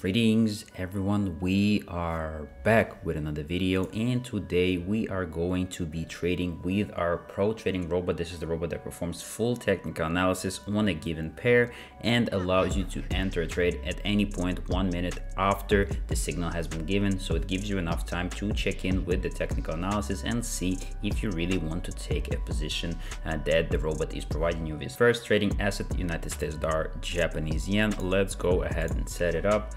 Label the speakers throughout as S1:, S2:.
S1: Greetings everyone, we are back with another video and today we are going to be trading with our pro trading robot. This is the robot that performs full technical analysis on a given pair and allows you to enter a trade at any point one minute after the signal has been given. So it gives you enough time to check in with the technical analysis and see if you really want to take a position uh, that the robot is providing you with. First trading asset United States dollar Japanese yen. Let's go ahead and set it up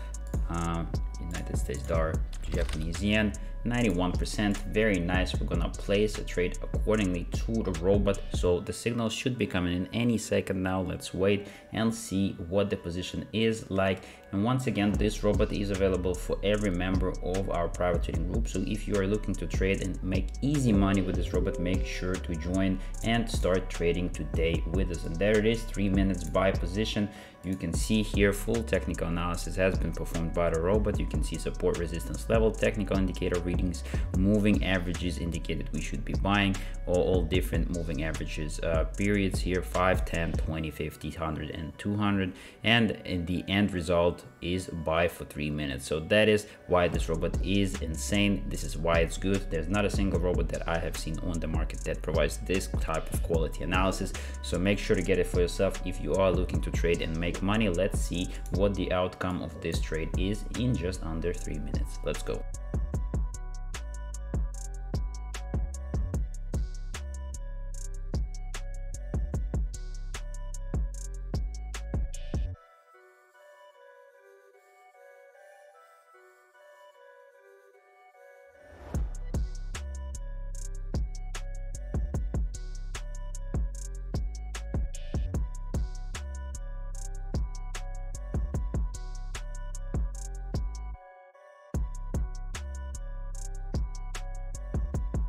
S1: uh, United States dollar, Japanese yen, 91%, very nice. We're gonna place a trade accordingly to the robot. So the signal should be coming in any second now. Let's wait and see what the position is like. And once again, this robot is available for every member of our private trading group. So if you are looking to trade and make easy money with this robot, make sure to join and start trading today with us. And there it is, three minutes buy position. You can see here full technical analysis has been performed by the robot. You can see support resistance level, technical indicator readings, moving averages indicated we should be buying, all, all different moving averages uh, periods here, 5, 10, 20, 50, 100 and 200. And in the end result is buy for three minutes. So that is why this robot is insane. This is why it's good. There's not a single robot that I have seen on the market that provides this type of quality analysis. So make sure to get it for yourself if you are looking to trade and make money. Let's see what the outcome of this trade is in just under three minutes. Let's go.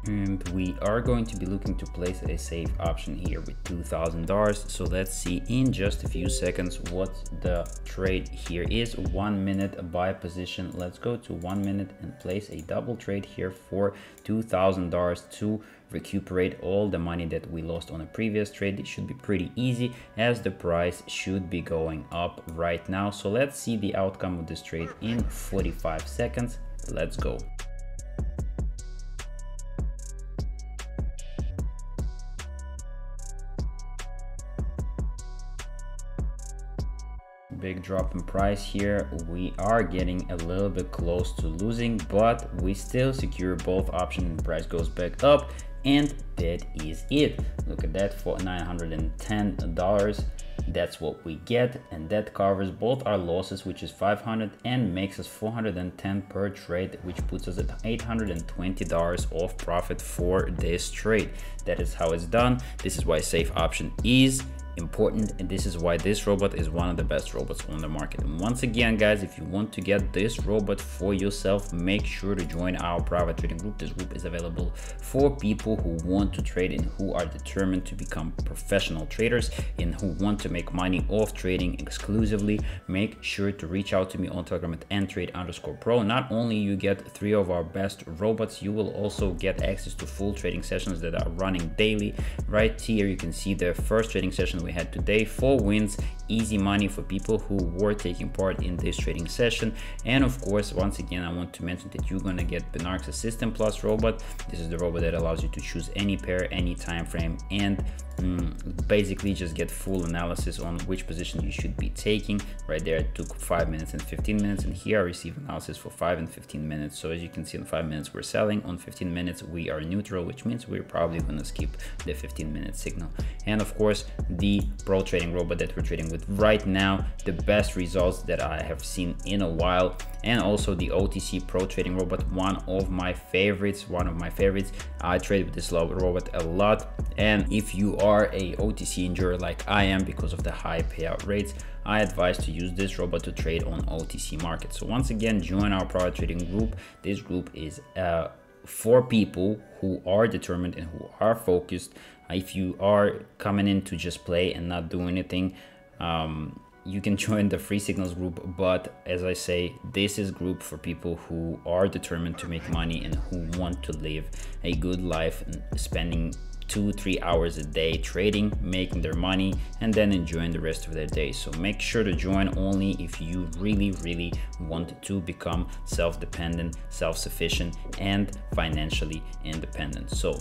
S1: And we are going to be looking to place a safe option here with $2,000 so let's see in just a few seconds what the trade here is. One minute buy position. Let's go to one minute and place a double trade here for $2,000 to recuperate all the money that we lost on a previous trade. It should be pretty easy as the price should be going up right now. So let's see the outcome of this trade in 45 seconds. Let's go big drop in price here. We are getting a little bit close to losing but we still secure both options price goes back up and that is it. Look at that for 910 dollars that's what we get and that covers both our losses which is 500 and makes us 410 per trade which puts us at 820 dollars of profit for this trade. That is how it's done. This is why safe option is important and this is why this robot is one of the best robots on the market. And once again guys if you want to get this robot for yourself make sure to join our private trading group. This group is available for people who want to trade and who are determined to become professional traders and who want to make money off trading exclusively. Make sure to reach out to me on telegram at ntrade underscore pro. Not only you get three of our best robots you will also get access to full trading sessions that are running daily. Right here you can see the first trading session we had today. Four wins, easy money for people who were taking part in this trading session. And of course, once again, I want to mention that you're gonna get Benarx Assistant Plus robot. This is the robot that allows you to choose any pair, any time frame, and mm, basically just get full analysis on which position you should be taking. Right there, it took five minutes and 15 minutes, and here I receive analysis for five and 15 minutes. So as you can see, in five minutes we're selling, on 15 minutes we are neutral, which means we're probably gonna skip the 15 minute signal. And of course, the pro trading robot that we're trading with right now the best results that i have seen in a while and also the otc pro trading robot one of my favorites one of my favorites i trade with this robot a lot and if you are a otc enjoyer like i am because of the high payout rates I advise to use this robot to trade on OTC market. So once again, join our private trading group. This group is uh, for people who are determined and who are focused if you are coming in to just play and not do anything um, you can join the free signals group. But as i say this is group for people who are determined to make money and who want to live a good life and spending two three hours a day trading making their money and then enjoying the rest of their day. So make sure to join only if you really really want to become self-dependent self-sufficient and financially independent. So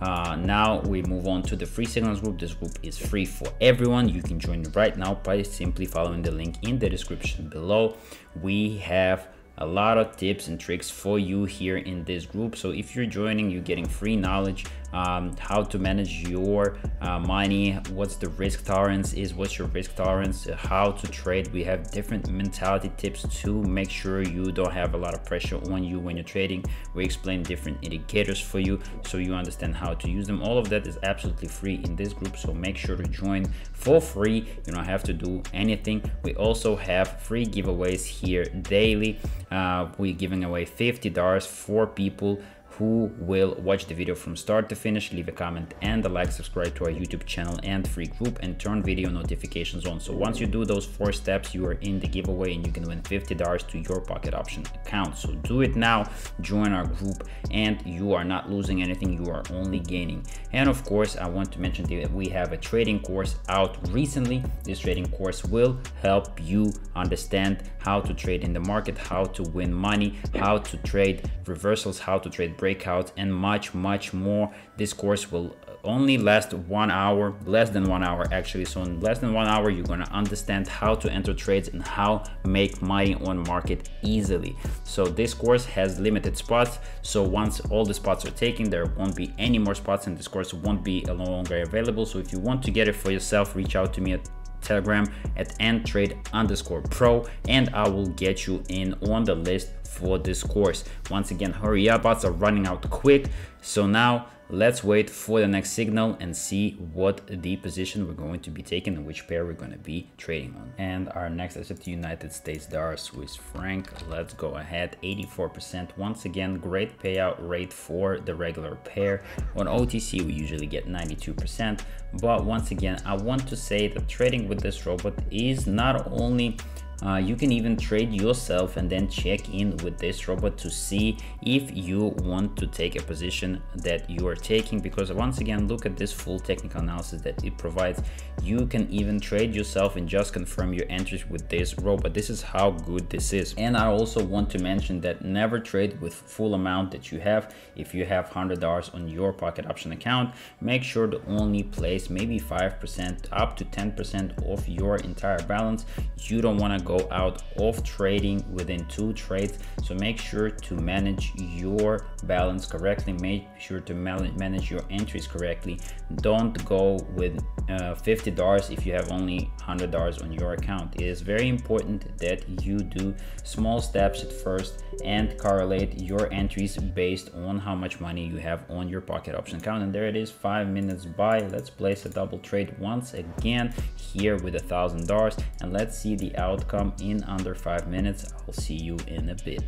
S1: uh, now we move on to the free signals group. This group is free for everyone. You can join right now by simply following the link in the description below. We have a lot of tips and tricks for you here in this group. So if you're joining you're getting free knowledge um, how to manage your uh, money what's the risk tolerance is what's your risk tolerance how to trade. We have different mentality tips to make sure you don't have a lot of pressure on you when you're trading. We explain different indicators for you so you understand how to use them. All of that is absolutely free in this group so make sure to join for free. You don't have to do anything. We also have free giveaways here daily. Uh, we're giving away $50 for people who will watch the video from start to finish, leave a comment and a like, subscribe to our YouTube channel and free group and turn video notifications on. So once you do those four steps, you are in the giveaway and you can win $50 to your pocket option account. So do it now, join our group and you are not losing anything, you are only gaining. And of course, I want to mention that we have a trading course out recently. This trading course will help you understand how to trade in the market, how to win money, how to trade reversals, how to trade breakouts and much much more. This course will only last one hour less than one hour actually. So in less than one hour you're to understand how to enter trades and how make money on market easily. So this course has limited spots. So once all the spots are taken there won't be any more spots and this course won't be no longer available. So if you want to get it for yourself reach out to me at telegram at ntrade underscore pro and i will get you in on the list for this course. Once again hurry up bots are running out quick. So now let's wait for the next signal and see what the position we're going to be taking and which pair we're going to be trading on. And our next asset united states dollar swiss franc. Let's go ahead. 84 percent. Once again great payout rate for the regular pair. On otc we usually get 92 percent. But once again i want to say that trading with this robot is not only uh, you can even trade yourself and then check in with this robot to see if you want to take a position that you are taking because once again look at this full technical analysis that it provides. You can even trade yourself and just confirm your entries with this robot. This is how good this is. And i also want to mention that never trade with full amount that you have. If you have hundred dollars on your pocket option account make sure to only place maybe five percent up to 10 percent of your entire balance. You don't want to go out of trading within two trades. So make sure to manage your balance correctly. Make sure to manage your entries correctly. Don't go with uh, $50 if you have only $100 on your account. It is very important that you do small steps at first and correlate your entries based on how much money you have on your pocket option account. And there it is five minutes by. Let's place a double trade once again here with a thousand dollars and let's see the outcome come in under five minutes. I'll see you in a bit.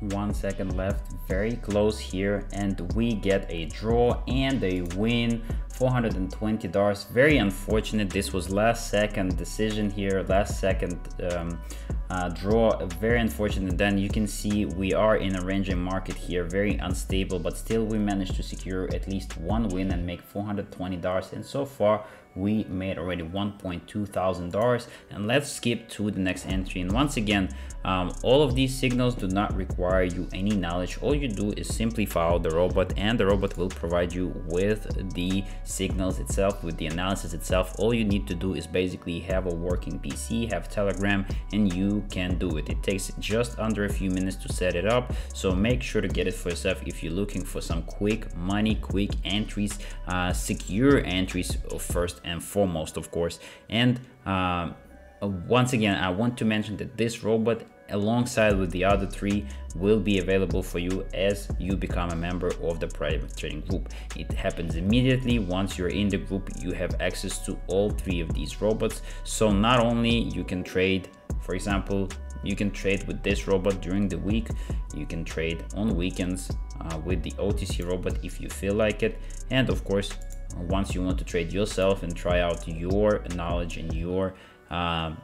S1: One second left, very close here, and we get a draw and a win. $420 very unfortunate this was last second decision here last second um, uh, draw very unfortunate then you can see we are in a ranging market here very unstable but still we managed to secure at least one win and make 420 dollars. And so far we made already 1.2 thousand dollars. And let's skip to the next entry. And once again um, all of these signals do not require you any knowledge. All you do is simply follow the robot and the robot will provide you with the signals itself with the analysis itself. All you need to do is basically have a working pc have telegram and you can do it it takes just under a few minutes to set it up so make sure to get it for yourself if you're looking for some quick money quick entries uh, secure entries first and foremost, of course. And uh, once again, I want to mention that this robot alongside with the other three will be available for you as you become a member of the private trading group. It happens immediately. Once you're in the group you have access to all three of these robots. So not only you can trade for example you can trade with this robot during the week you can trade on weekends uh, with the otc robot if you feel like it. And of course once you want to trade yourself and try out your knowledge and your um,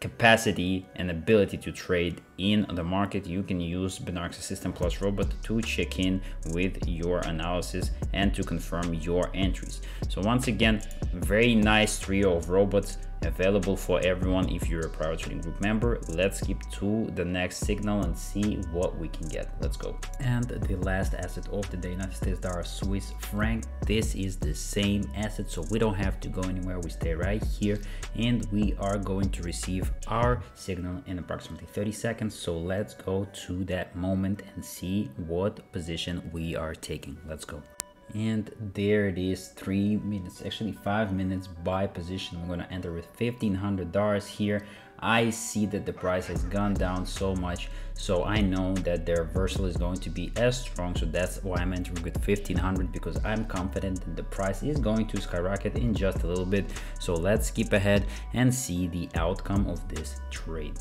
S1: capacity and ability to trade in the market you can use Binance system Plus Robot to check in with your analysis and to confirm your entries. So once again very nice trio of robots available for everyone if you're a private trading group member. Let's skip to the next signal and see what we can get. Let's go. And the last asset of the day united states dollar swiss franc. This is the same asset so we don't have to go anywhere. We stay right here and we are going to receive our signal in approximately 30 seconds. So let's go to that moment and see what position we are taking. Let's go and there it is three minutes actually five minutes buy position. I'm gonna enter with fifteen hundred dollars here. I see that the price has gone down so much so i know that the reversal is going to be as strong. So that's why i'm entering with 1500 because i'm confident that the price is going to skyrocket in just a little bit. So let's skip ahead and see the outcome of this trade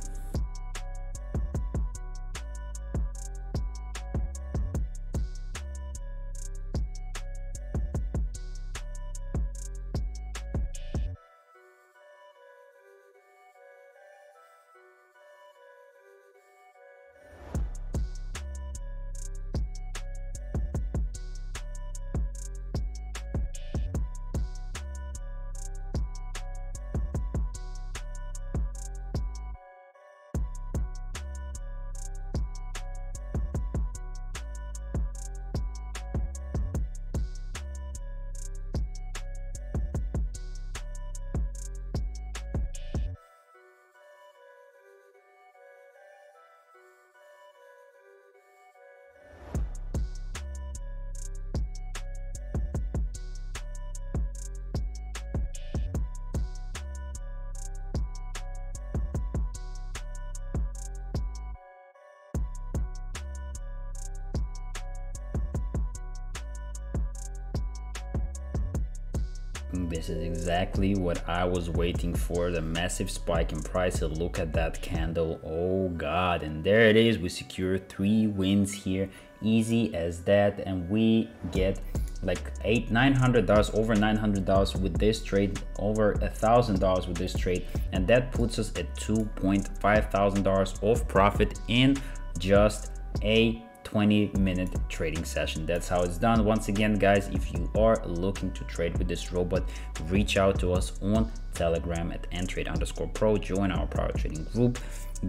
S1: This is exactly what I was waiting for, the massive spike in price. look at that candle, oh god. And there it is, we secure three wins here, easy as that. And we get like eight, $900, over $900 with this trade, over a $1,000 with this trade. And that puts us at $2.5 thousand of profit in just a 20 minute trading session. That's how it's done. Once again guys if you are looking to trade with this robot reach out to us on telegram at ntrade underscore pro. Join our private trading group.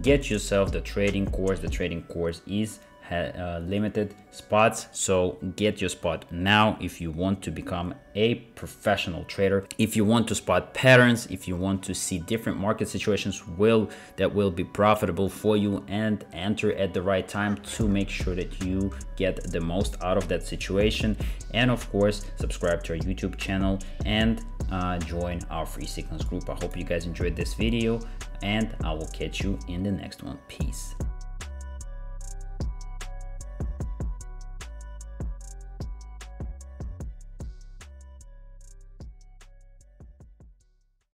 S1: Get yourself the trading course. The trading course is uh, limited spots. So get your spot now if you want to become a professional trader. If you want to spot patterns if you want to see different market situations will that will be profitable for you and enter at the right time to make sure that you get the most out of that situation. And of course subscribe to our youtube channel and uh, join our free signals group. I hope you guys enjoyed this video and i will catch you in the next one. Peace